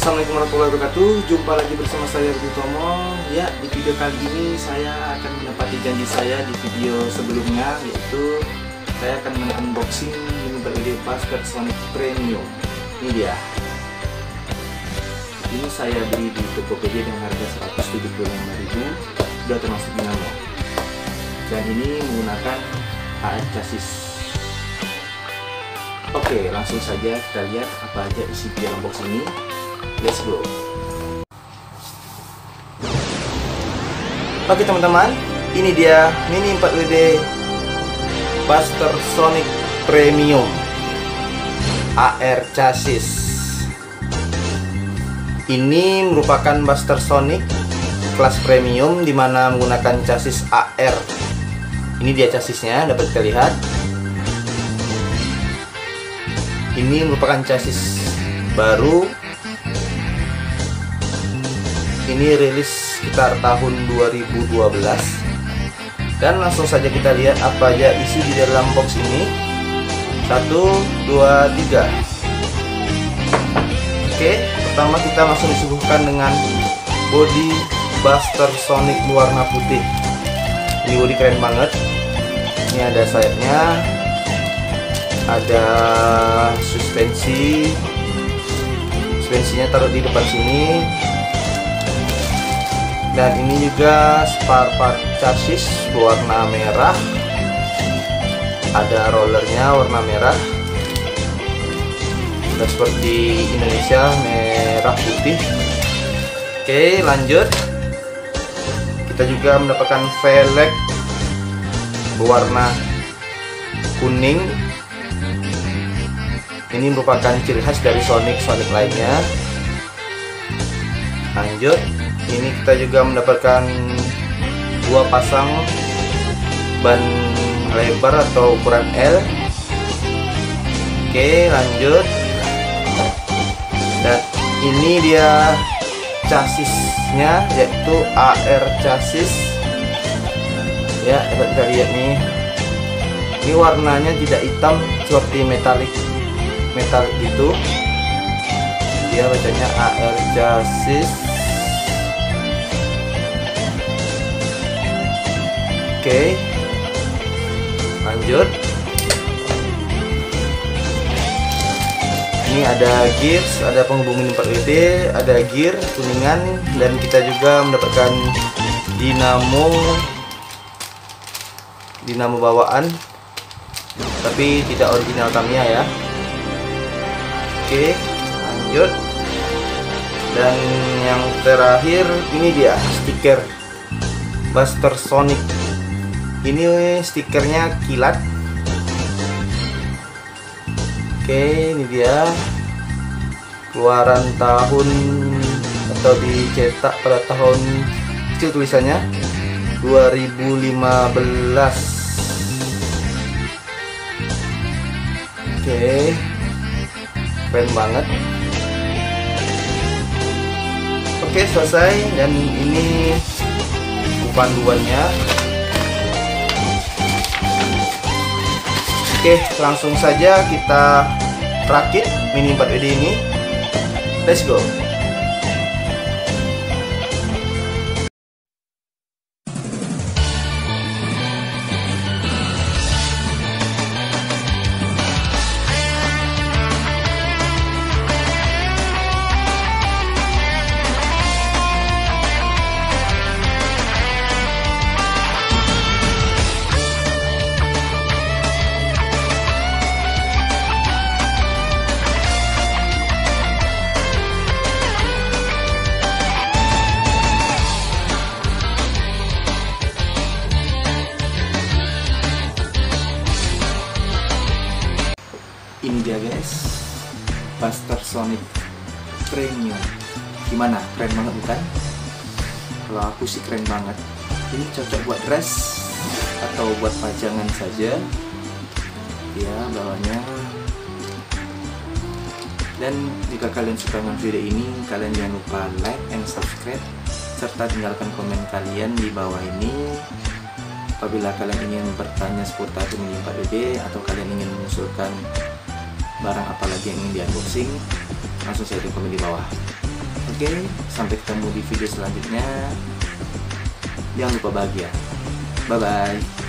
Assalamualaikum warahmatullahi wabarakatuh. Jumpa lagi bersama saya Rudi Tomo. Ya, di video kali ini saya akan menepati janji saya di video sebelumnya Yaitu saya akan men-unboxing ini berbeda Passport Sonic Premium. Ini dia. Ini saya beli di Tokopedia dengan harga 175.000 Sudah termasuk dinamo. Dan ini menggunakan AN chassis Oke, langsung saja kita lihat apa aja isi di box ini. Let's go. Oke teman-teman, ini dia Mini 4WD Buster Sonic Premium AR chassis. Ini merupakan Buster Sonic kelas premium di mana menggunakan chassis AR. Ini dia chassisnya, dapat kita lihat. Ini merupakan chassis baru. Ini rilis sekitar tahun 2012. Dan langsung saja kita lihat apa aja isi di dalam box ini. 1 2 3. Oke, pertama kita langsung disuguhkan dengan body Buster Sonic warna putih. Ini body keren banget. Ini ada sayapnya, ada suspensi suspensinya taruh di depan sini dan ini juga spare part chassis berwarna merah. Ada rollernya warna merah. Dan seperti Indonesia merah putih. Oke lanjut. Kita juga mendapatkan velg berwarna kuning. Ini merupakan ciri khas dari Sonic Sonic lainnya. Lanjut ini kita juga mendapatkan dua pasang ban lebar atau ukuran L. Oke lanjut. Dan ini dia chassisnya yaitu AR chassis ya dapat kita lihat nih. Ini warnanya tidak hitam seperti metalik metal gitu. Dia bacanya AR chassis oke lanjut ini ada gears ada penghubung 4WD ada gear kuningan dan kita juga mendapatkan dinamo dinamo bawaan tapi tidak original Tamiya ya Oke, lanjut. Dan yang terakhir ini dia stiker Buster Sonic. Ini stikernya kilat. Oke, ini dia. Keluaran tahun atau dicetak pada tahun kecil tulisannya 2015. Oke keren banget oke selesai dan ini panduannya oke langsung saja kita rakit mini 4WD ini. Let's go ini dia guys Buster Sonic Premium. Gimana? Keren banget bukan? Kalau aku sih keren banget. Ini cocok buat dress atau buat pajangan saja. Ya bawahnya. Dan jika kalian suka dengan video ini kalian jangan lupa like and subscribe serta tinggalkan komen kalian di bawah ini. Apabila kalian ingin bertanya seputar Mini 4WD atau kalian ingin mengusulkan barang apa lagi yang ingin di unboxing langsung saya tunggu di bawah. Oke okay, sampai ketemu di video selanjutnya. Jangan lupa bahagia. Bye bye